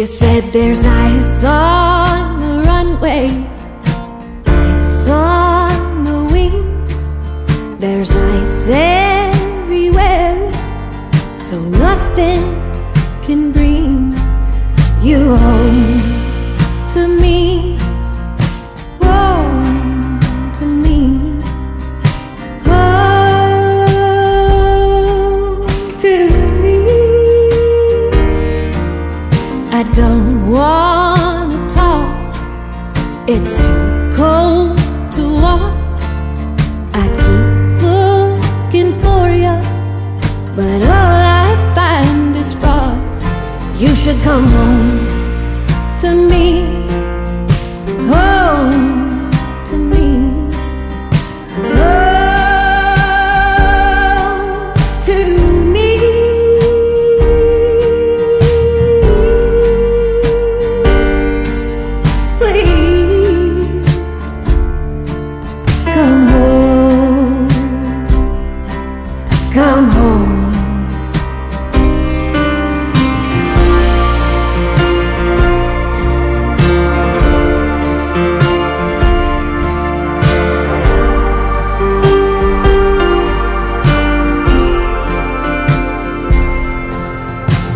You said there's ice on the runway, ice on the wings. There's ice everywhere, so nothing can bring you home to me. It's too cold to walk. I keep looking for you, but all I find is frost. You should come home to me. Home. Please Come home.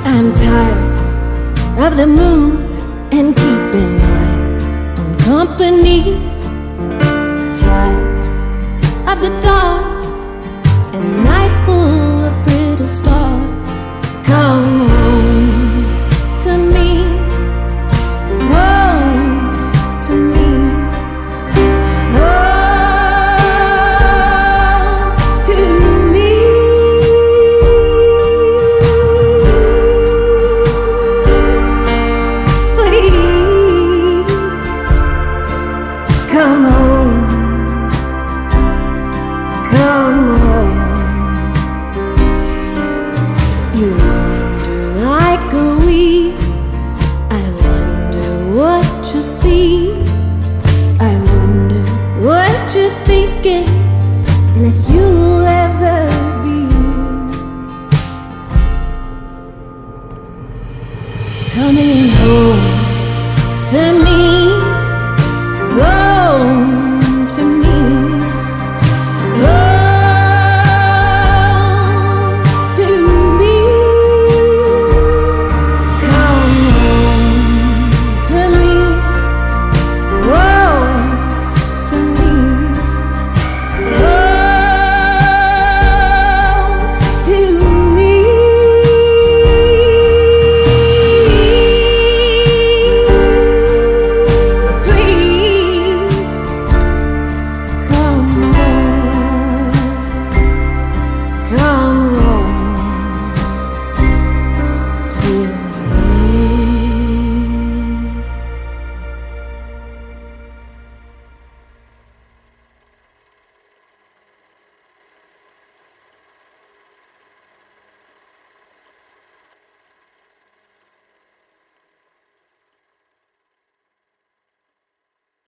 I'm tired of the moon and keeping my own company. Tired of the dark Come home. You wander like a weed. I wonder what you see. I wonder what you're thinking, and if you'll ever be coming home to me.